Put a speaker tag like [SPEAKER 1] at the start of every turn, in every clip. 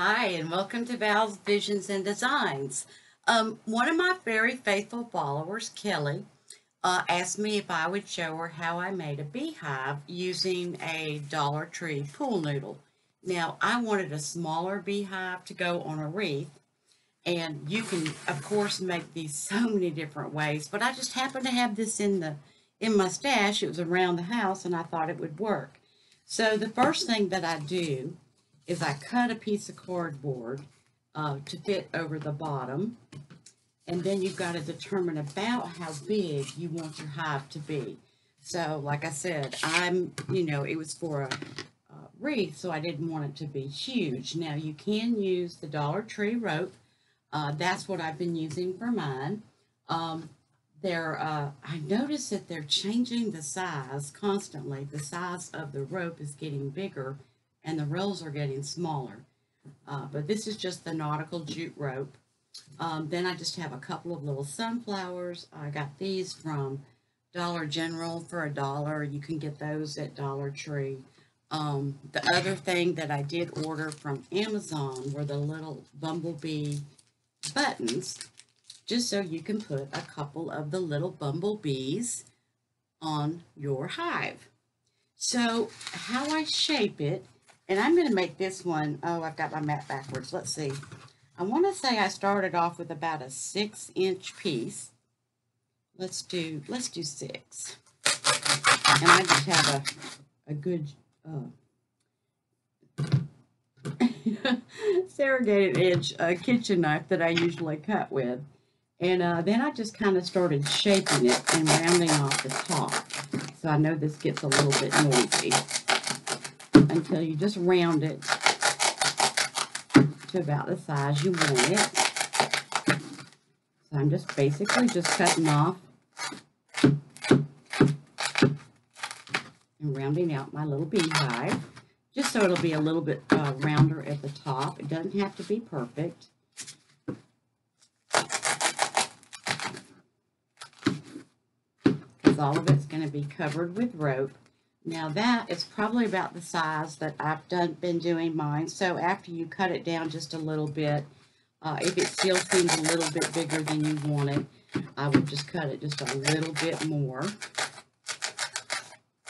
[SPEAKER 1] Hi, and welcome to Val's Visions and Designs. Um, one of my very faithful followers, Kelly, uh, asked me if I would show her how I made a beehive using a Dollar Tree pool noodle. Now, I wanted a smaller beehive to go on a wreath, and you can, of course, make these so many different ways, but I just happened to have this in the in my stash. It was around the house, and I thought it would work. So the first thing that I do is I cut a piece of cardboard uh, to fit over the bottom. And then you've got to determine about how big you want your hive to be. So like I said, I'm, you know, it was for a, wreath, so I didn't want it to be huge. Now you can use the Dollar Tree rope. Uh, that's what I've been using for mine. Um, they're, uh, I noticed that they're changing the size constantly. The size of the rope is getting bigger and the rolls are getting smaller. Uh, but this is just the nautical jute rope. Um, then I just have a couple of little sunflowers. I got these from Dollar General for a dollar. You can get those at Dollar Tree. Um, the other thing that I did order from Amazon were the little bumblebee buttons, just so you can put a couple of the little bumblebees on your hive. So how I shape it and I'm going to make this one, oh, I've got my mat backwards. Let's see. I want to say I started off with about a six inch piece. Let's do, let's do six. And I just have a, a good, uh, serrated edge uh, kitchen knife that I usually cut with. And uh, then I just kind of started shaping it and rounding off the top. So I know this gets a little bit noisy until you just round it to about the size you want it. So I'm just basically just cutting off and rounding out my little beehive just so it'll be a little bit uh, rounder at the top. It doesn't have to be perfect. Because all of it's going to be covered with rope. Now that is probably about the size that I've done been doing mine. So after you cut it down just a little bit, uh, if it still seems a little bit bigger than you want it, I would just cut it just a little bit more.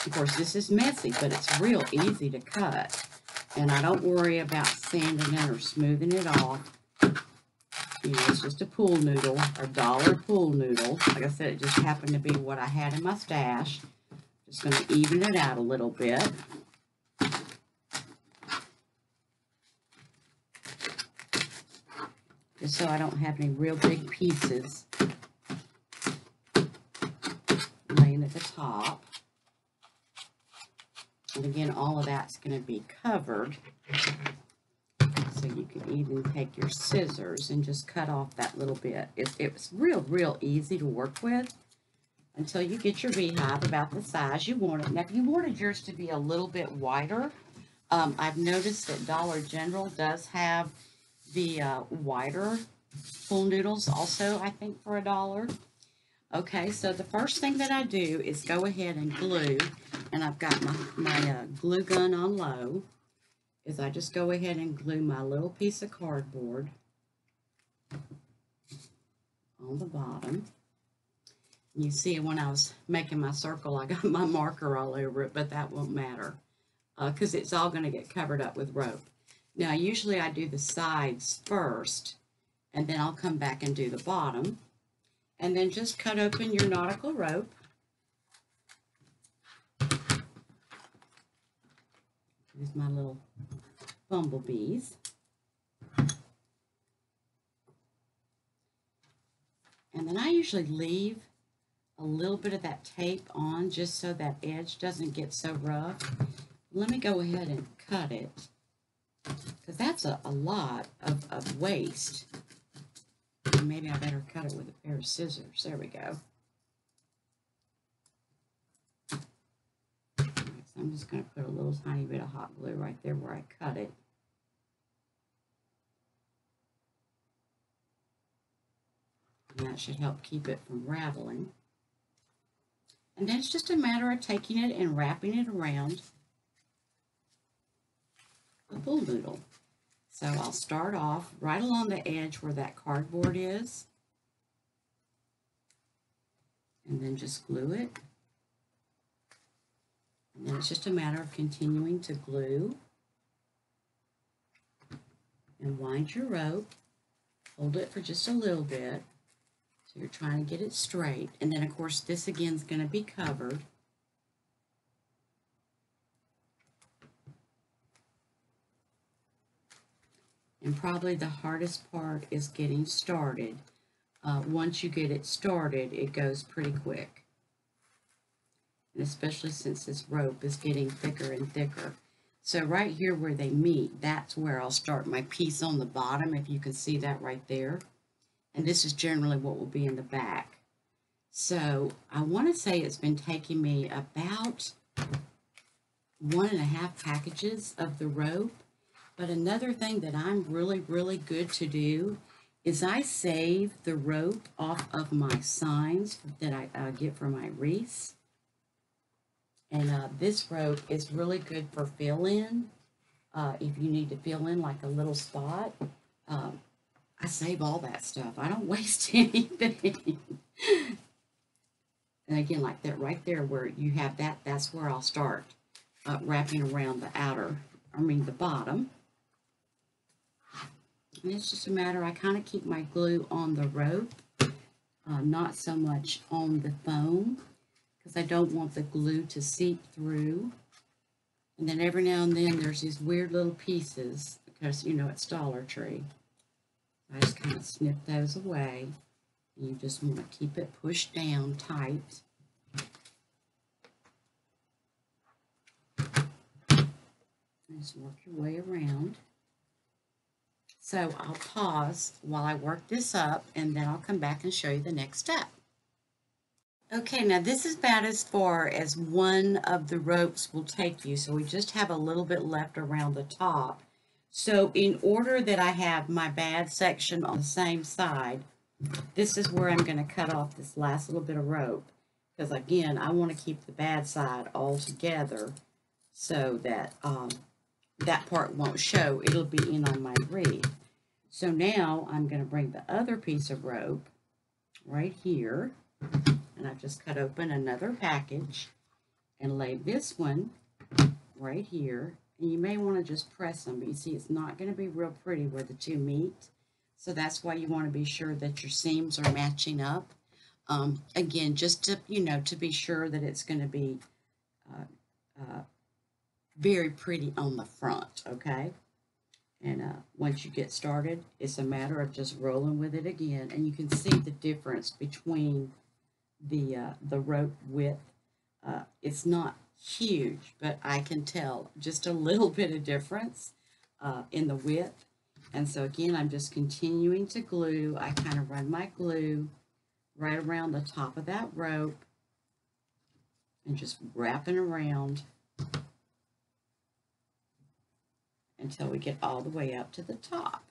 [SPEAKER 1] Of course, this is messy, but it's real easy to cut. And I don't worry about sanding it or smoothing it off. You know, it's just a pool noodle, a dollar pool noodle. Like I said, it just happened to be what I had in my stash. Just going to even it out a little bit. Just so I don't have any real big pieces laying at the top. And again, all of that's going to be covered. So you can even take your scissors and just cut off that little bit. It, it was real, real easy to work with until you get your beehive about the size you want it. Now, if you wanted yours to be a little bit wider, um, I've noticed that Dollar General does have the uh, wider pool noodles also, I think, for a dollar. Okay, so the first thing that I do is go ahead and glue, and I've got my, my uh, glue gun on low, is I just go ahead and glue my little piece of cardboard on the bottom. You see when I was making my circle, I got my marker all over it, but that won't matter because uh, it's all going to get covered up with rope. Now, usually I do the sides first, and then I'll come back and do the bottom. And then just cut open your nautical rope. Here's my little bumblebees. And then I usually leave a little bit of that tape on just so that edge doesn't get so rough. Let me go ahead and cut it because that's a, a lot of, of waste. Maybe I better cut it with a pair of scissors. There we go. I'm just going to put a little tiny bit of hot glue right there where I cut it. And that should help keep it from rattling. And then it's just a matter of taking it and wrapping it around the pool noodle. So I'll start off right along the edge where that cardboard is. And then just glue it. And then it's just a matter of continuing to glue. And wind your rope. Hold it for just a little bit. You're trying to get it straight. And then of course this again is going to be covered. And probably the hardest part is getting started. Uh, once you get it started, it goes pretty quick. And especially since this rope is getting thicker and thicker. So right here where they meet, that's where I'll start my piece on the bottom, if you can see that right there. And this is generally what will be in the back. So I want to say it's been taking me about one and a half packages of the rope but another thing that I'm really, really good to do is I save the rope off of my signs that I get for my wreaths. And uh, this rope is really good for fill-in. Uh, if you need to fill in like a little spot, um, I save all that stuff. I don't waste anything. and again, like that right there where you have that, that's where I'll start uh, wrapping around the outer, I mean the bottom. And it's just a matter, I kind of keep my glue on the rope, uh, not so much on the foam, because I don't want the glue to seep through. And then every now and then there's these weird little pieces, because, you know, it's Dollar Tree. I just kind of snip those away. You just want to keep it pushed down tight. Just work your way around. So I'll pause while I work this up and then I'll come back and show you the next step. Okay, now this is about as far as one of the ropes will take you. So we just have a little bit left around the top. So in order that I have my bad section on the same side, this is where I'm going to cut off this last little bit of rope. Because again, I want to keep the bad side all together so that um, that part won't show. It'll be in on my wreath. So now I'm going to bring the other piece of rope right here. And I've just cut open another package and lay this one right here. And you may want to just press them, but you see it's not going to be real pretty where the two meet. So that's why you want to be sure that your seams are matching up. Um, again, just to, you know, to be sure that it's going to be uh, uh, very pretty on the front, okay? And uh, once you get started, it's a matter of just rolling with it again. And you can see the difference between the, uh, the rope width. Uh, it's not huge, but I can tell just a little bit of difference uh, in the width. And so again, I'm just continuing to glue. I kind of run my glue right around the top of that rope and just wrapping around until we get all the way up to the top.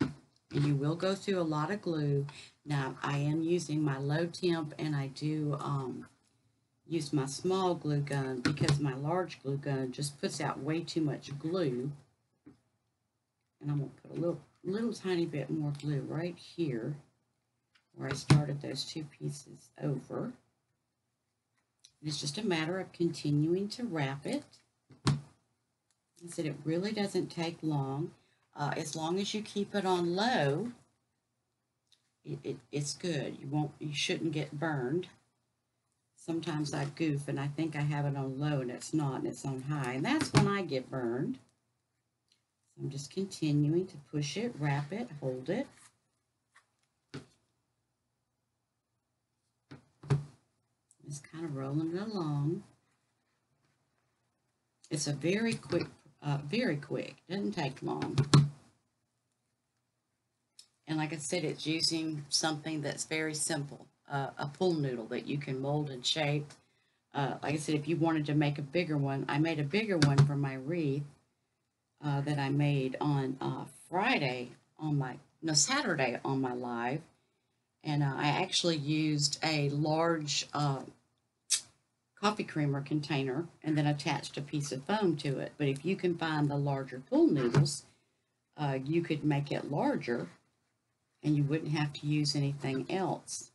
[SPEAKER 1] And you will go through a lot of glue. Now, I am using my low temp and I do um, use my small glue gun because my large glue gun just puts out way too much glue. And I'm going to put a little, little tiny bit more glue right here where I started those two pieces over. It's just a matter of continuing to wrap it. I said it really doesn't take long. Uh, as long as you keep it on low, it, it, it's good. You won't, you shouldn't get burned. Sometimes I goof and I think I have it on low and it's not and it's on high. And that's when I get burned. So I'm just continuing to push it, wrap it, hold it. Just kind of rolling it along. It's a very quick uh, very quick. Doesn't take long. And like I said, it's using something that's very simple, uh, a pool noodle that you can mold and shape. Uh, like I said, if you wanted to make a bigger one, I made a bigger one for my wreath uh, that I made on uh, Friday on my, no, Saturday on my live. And uh, I actually used a large uh, coffee creamer container and then attached a piece of foam to it. But if you can find the larger pool noodles, you could make it larger and you wouldn't have to use anything else.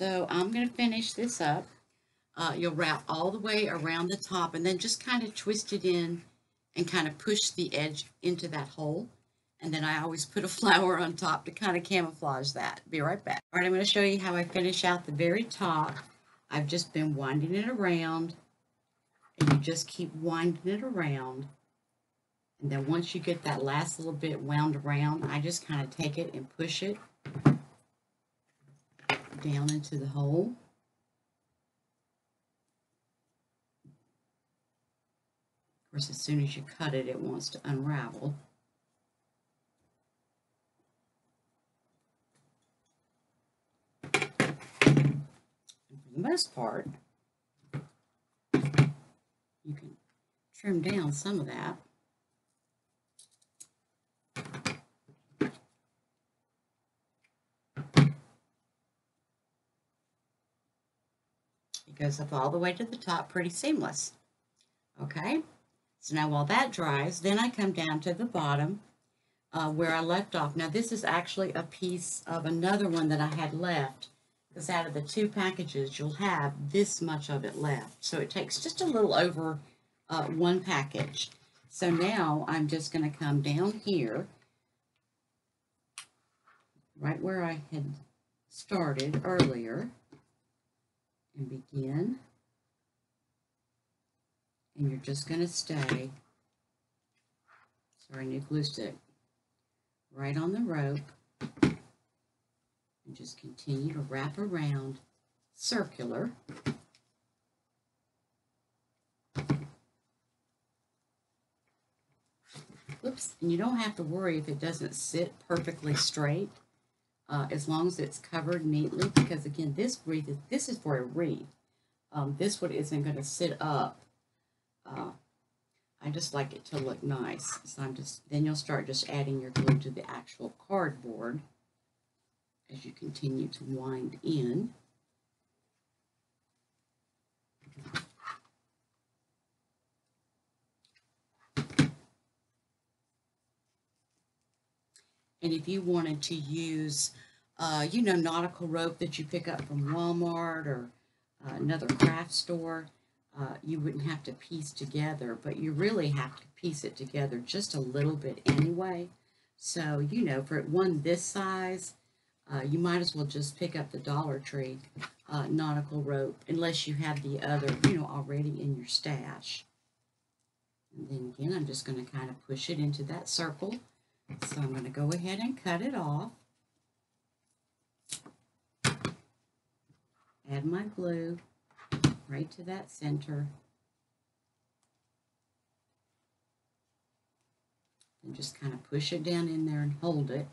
[SPEAKER 1] So I'm going to finish this up. Uh, you'll wrap all the way around the top and then just kind of twist it in and kind of push the edge into that hole. And then I always put a flower on top to kind of camouflage that. Be right back. All right, I'm going to show you how I finish out the very top. I've just been winding it around and you just keep winding it around. And then once you get that last little bit wound around, I just kind of take it and push it down into the hole. Of course, as soon as you cut it, it wants to unravel. And for the most part, you can trim down some of that. It goes up all the way to the top, pretty seamless. Okay, so now while that dries, then I come down to the bottom uh, where I left off. Now this is actually a piece of another one that I had left because out of the two packages, you'll have this much of it left. So it takes just a little over uh, one package. So now I'm just going to come down here, right where I had started earlier, and begin. And you're just going to stay, sorry, new glue stick, right on the rope and just continue to wrap around circular. Oops, and you don't have to worry if it doesn't sit perfectly straight uh, as long as it's covered neatly because again this wreath is, this is for a wreath. Um, this one isn't going to sit up. Uh, I just like it to look nice. So I'm just then you'll start just adding your glue to the actual cardboard as you continue to wind in. And if you wanted to use, uh, you know, nautical rope that you pick up from Walmart or uh, another craft store, uh, you wouldn't have to piece together, but you really have to piece it together just a little bit anyway. So, you know, for one this size, uh, you might as well just pick up the Dollar Tree uh, nautical rope unless you have the other, you know, already in your stash. And then again, I'm just going to kind of push it into that circle. So I'm going to go ahead and cut it off. Add my glue right to that center. And just kind of push it down in there and hold it.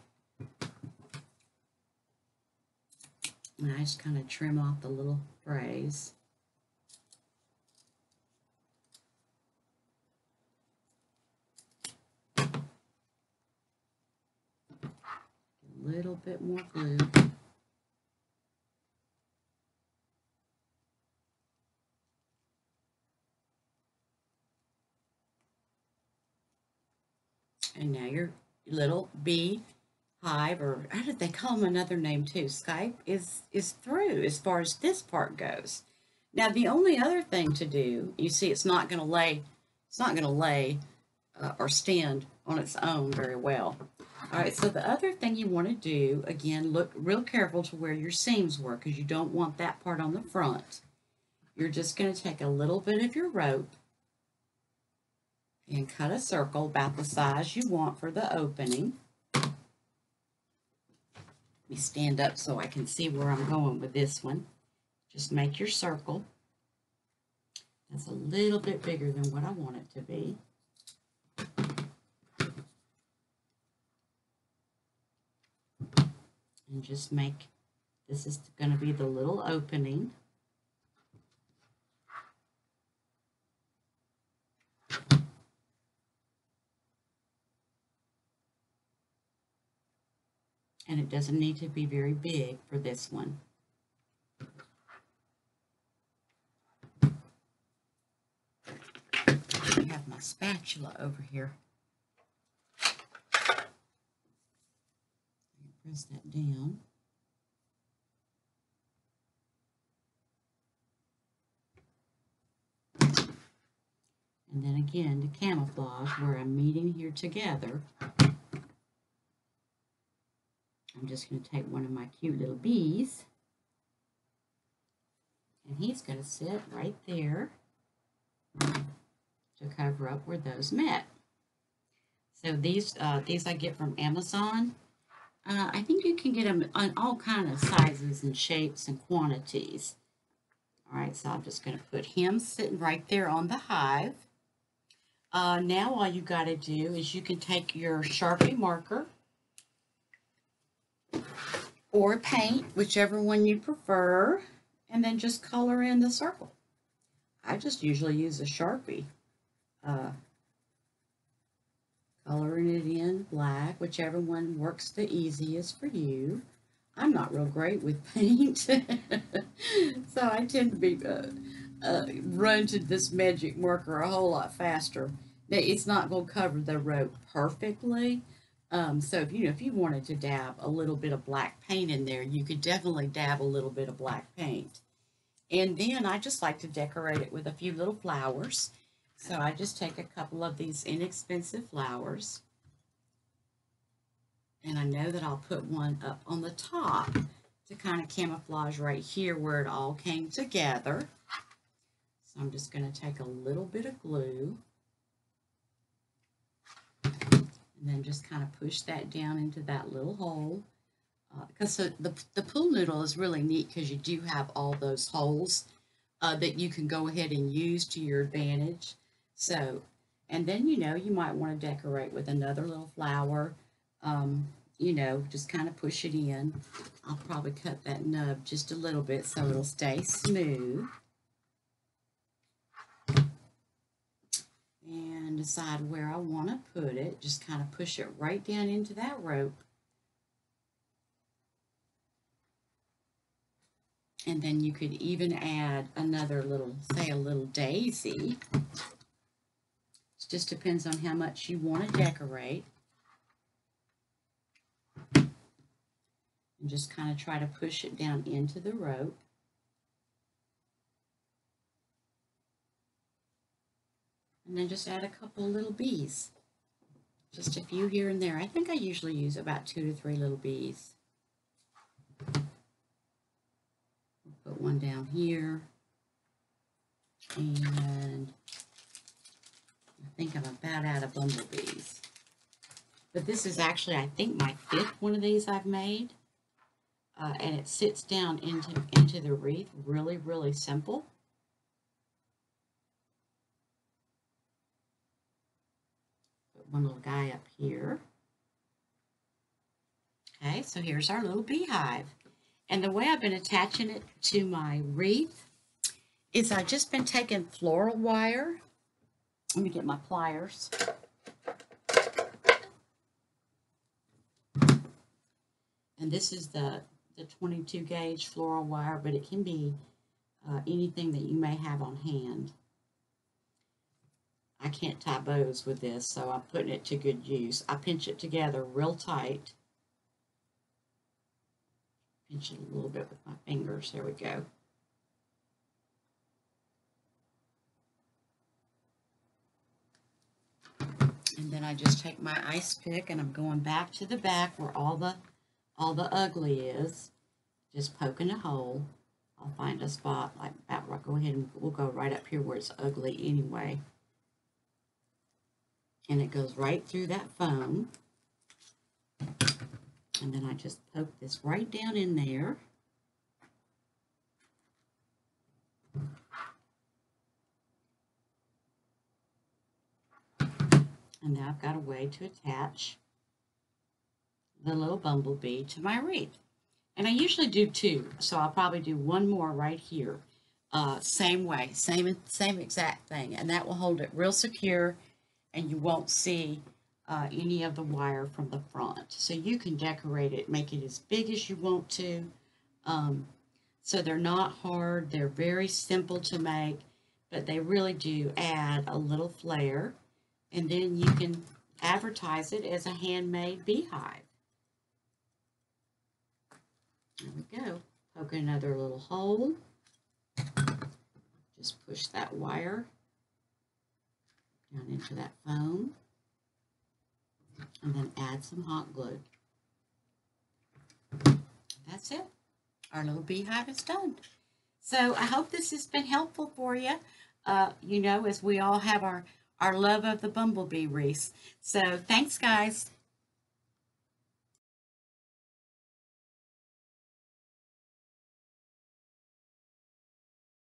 [SPEAKER 1] And I just kind of trim off the little frays. A little bit more glue. And now your little bee hive, or how did they call them another name too? skep is is through as far as this part goes. Now the only other thing to do, you see, it's not going to lay, it's not going to lay uh, or stand on its own very well. All right, so the other thing you want to do, again, look real careful to where your seams were because you don't want that part on the front. You're just going to take a little bit of your rope and cut a circle about the size you want for the opening. Let me stand up so I can see where I'm going with this one. Just make your circle. That's a little bit bigger than what I want it to be. And just make, this is going to be the little opening. and it doesn't need to be very big for this one. I have my spatula. over here. Press that down. And then again, to camouflage where I'm meeting here together, I'm just going to take one of my cute little bees. And he's going to sit right there to cover up where those met. So these uh, these I get from Amazon. Uh, I think you can get them on all kind of sizes and shapes and quantities. All right, so I'm just going to put him sitting right there on the hive. Uh, now all you got to do is you can take your Sharpie marker or paint, whichever one you prefer, and then just color in the circle. I just usually use a Sharpie. Uh, coloring it in black, whichever one works the easiest for you. I'm not real great with paint, so I tend to be uh, uh, run to this magic marker a whole lot faster. Now, it's not going to cover the rope perfectly, um, so if you know if you wanted to dab a little bit of black paint in there, you could definitely dab a little bit of black paint. And then I just like to decorate it with a few little flowers. So I just take a couple of these inexpensive flowers and I know that I'll put one up on the top to kind of camouflage right here where it all came together. So I'm just going to take a little bit of glue and then just kind of push that down into that little hole. Because uh, the, the pool noodle is really neat because you do have all those holes uh, that you can go ahead and use to your advantage. So, and then, you know, you might want to decorate with another little flower um, you know, just kind of push it in. I'll probably cut that nub just a little bit so it'll stay smooth. And decide where I want to put it. Just kind of push it right down into that rope. And then you could even add another little, say a little daisy. Just depends on how much you want to decorate. and just kind of try to push it down into the rope. And then just add a couple little bees. Just a few here and there. I think I usually use about two to three little bees. Put one down here. And think I'm about out of bumblebees. But this is actually, I think, my fifth one of these I've made uh, and it sits down into, into the wreath. Really, really simple. Put one little guy up here. Okay, so here's our little beehive. And the way I've been attaching it to my wreath is I've just been taking floral wire. Let me get my pliers. And this is the the 22 gauge floral wire, but it can be uh, anything that you may have on hand. I can't tie bows with this, so I'm putting it to good use. I pinch it together real tight. Pinch it a little bit with my fingers. There we go. And then I just take my ice pick and I'm going back to the back where all the all the ugly is, just poking a hole. I'll find a spot like that I go ahead and we'll go right up here where it's ugly anyway. And it goes right through that foam. And then I just poke this right down in there. And now I've got a way to attach the little bumblebee to my wreath. And I usually do two, so I'll probably do one more right here. Uh, same way, same, same exact thing. And that will hold it real secure and you won't see uh, any of the wire from the front. So you can decorate it, make it as big as you want to. Um, so they're not hard, they're very simple to make, but they really do add a little flair And then you can advertise it as a handmade beehive. There we go. Poke another little hole. Just push that wire down into that foam. And then add some hot glue. That's it. Our little beehive is done. So I hope this has been helpful for you. Uh, you know, as we all have our, our love of the bumblebee wreaths. So thanks, guys.